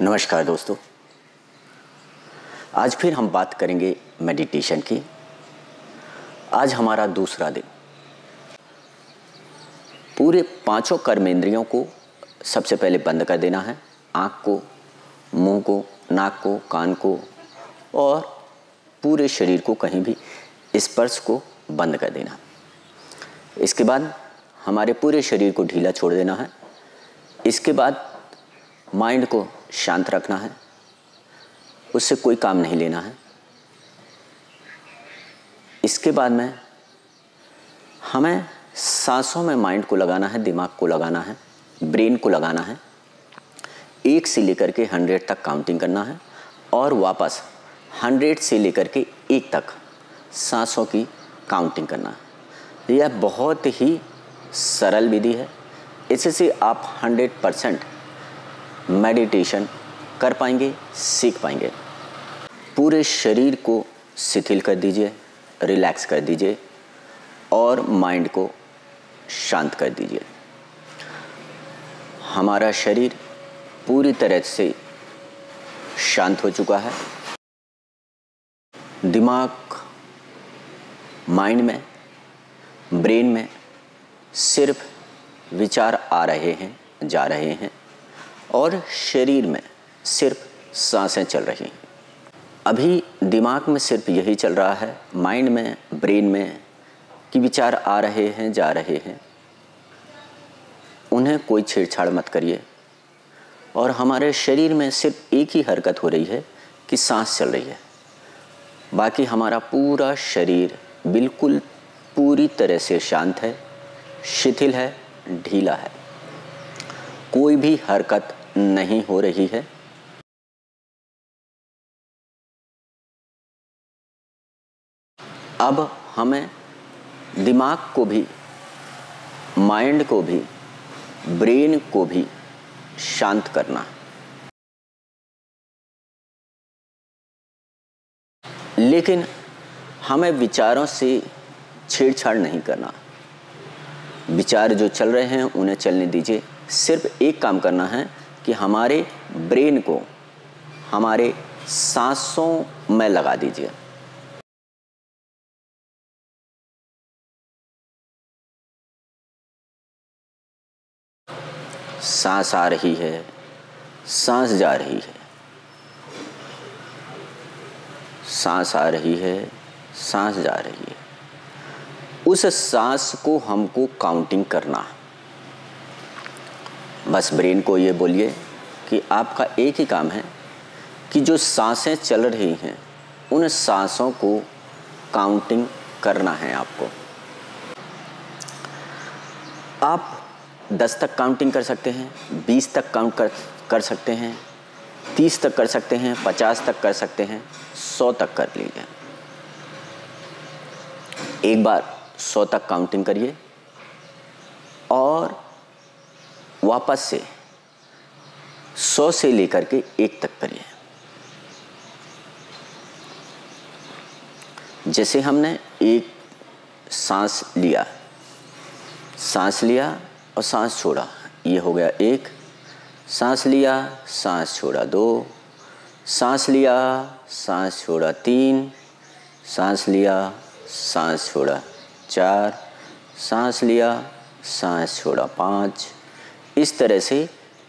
नमस्कार दोस्तों। आज फिर हम बात करेंगे मेडिटेशन की। आज हमारा दूसरा दिन। पूरे पाँचों कर्मेंद्रियों को सबसे पहले बंद कर देना है। आँख को, मुँह को, नाक को, कान को और पूरे शरीर को कहीं भी स्पर्श को बंद कर देना। इसके बाद हमारे पूरे शरीर को ढीला छोड़ देना है। इसके बाद माइंड को शांत रखना है। उससे कोई काम नहीं लेना है। इसके बाद में हमें सांसों में माइंड को लगाना है, दिमाग को लगाना है ब्रेन को लगाना है। एक से लेकर के हंड्रेड तक काउंटिंग करना है और वापस हंड्रेड से लेकर के एक तक सांसों की काउंटिंग करना है। यह बहुत ही सरल विधि है। इससे आप हंड्रेड परसेंट मेडिटेशन कर पाएँगे, सीख पाएँगे। पूरे शरीर को शिथिल कर दीजिए रिलैक्स कर दीजिए और माइंड को शांत कर दीजिए। हमारा शरीर पूरी तरह से शांत हो चुका है। दिमाग माइंड में ब्रेन में सिर्फ़ विचार आ रहे हैं, जा रहे हैं। और शरीर में सिर्फ़ साँसें चल रही हैं। अभी दिमाग में सिर्फ़ यही चल रहा है, माइंड में, ब्रेन में, कि विचार आ रहे हैं, जा रहे हैं। उन्हें कोई छेड़छाड़ मत करिए। और हमारे शरीर में सिर्फ़ एक ही हरकत हो रही है, कि सांस चल रही है। बाकी हमारा पूरा शरीर बिल्कुल पूरी तरह से शांत है, शिथिल है, ढीला है। कोई भी हरकत नहीं हो रही है। अब हमें दिमाग को भी, माइंड को भी, ब्रेन को भी शांत करना। लेकिन हमें विचारों से छेड़छाड़ नहीं करना। विचार जो चल रहे हैं, उन्हें चलने दीजिए। सिर्फ़ एक काम करना है कि हमारे ब्रेन को, हमारे सांसों में लगा दीजिए। सांस आ रही है, सांस जा रही है। सांस आ रही है, सांस जा रही है। उस सांस को हमको काउंटिंग करना बस ब्रेन को ये बोलिए कि आपका एक ही काम है कि जो साँसें चल रही हैं, उन सांसों को काउंटिंग करना है आपको। आप दस तक काउंटिंग कर सकते हैं, बीस तक काउंट कर कर सकते हैं, तीस तक कर सकते हैं, पचास तक कर सकते हैं, सौ तक कर लीजिए। एक बार सौ तक काउंटिंग करिए और वापस से सौ से लेकर के एक तक करिए जैसे हमने एक सांस लिया सांस लिया और सांस छोड़ा, ये हो गया एक। सांस लिया, सांस छोड़ा दो। सांस लिया, सांस छोड़ा तीन। सांस लिया, सांस छोड़ा चार। सांस लिया, सांस छोड़ा पाँच। इस तरह से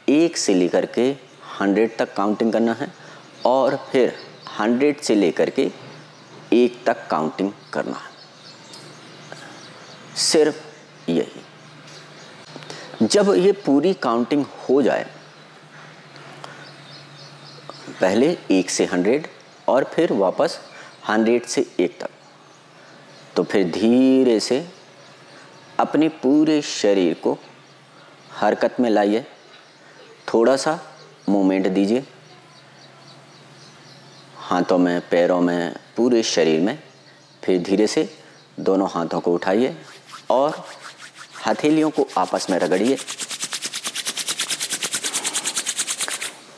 एक से लेकर के हंड्रेड तक काउंटिंग करना है और फिर हंड्रेड से लेकर के एक तक काउंटिंग करना है। सिर्फ़ यही। जब ये पूरी काउंटिंग हो जाए, पहले एक से हंड्रेड और फिर वापस हंड्रेड से एक तक। तो फिर धीरे से अपने पूरे शरीर को हरकत में लाइए। थोड़ा सा मूवमेंट दीजिए। हाथों में, पैरों में, पूरे शरीर में, फिर धीरे से दोनों हाथों को उठाइए और हथेलियों को आपस में रगड़िए।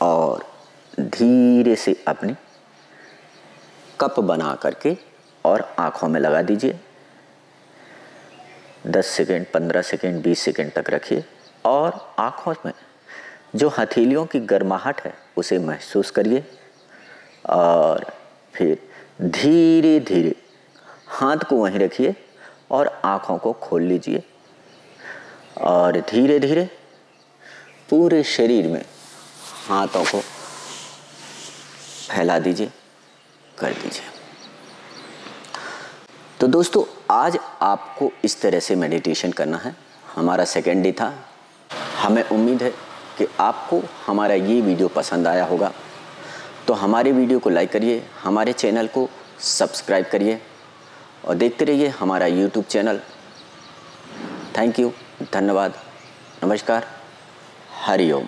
और धीरे से अपने कप बना करके और आँखों में लगा दीजिए। 10 सेकेंड 15 सेकेंड 20 सेकेंड तक रखिए। और आँखों में जो हथेलियों की गर्माहट है, उसे महसूस करिए। और फिर धीरे धीरे हाथ को वहीं रखिए और आँखों को खोल लीजिए। और धीरे धीरे पूरे शरीर में हाथों को फैला दीजिए, कर दीजिए। तो दोस्तों, आज आपको इस तरह से मेडिटेशन करना है। हमारा सेकेंड डे था। हमें उम्मीद है कि आपको हमारा ये वीडियो पसंद आया होगा। तो हमारे वीडियो को लाइक करिए, हमारे चैनल को सब्सक्राइब करिए और देखते रहिए हमारा यूट्यूब चैनल। थैंक यू धन्यवाद, नमस्कार हरिओम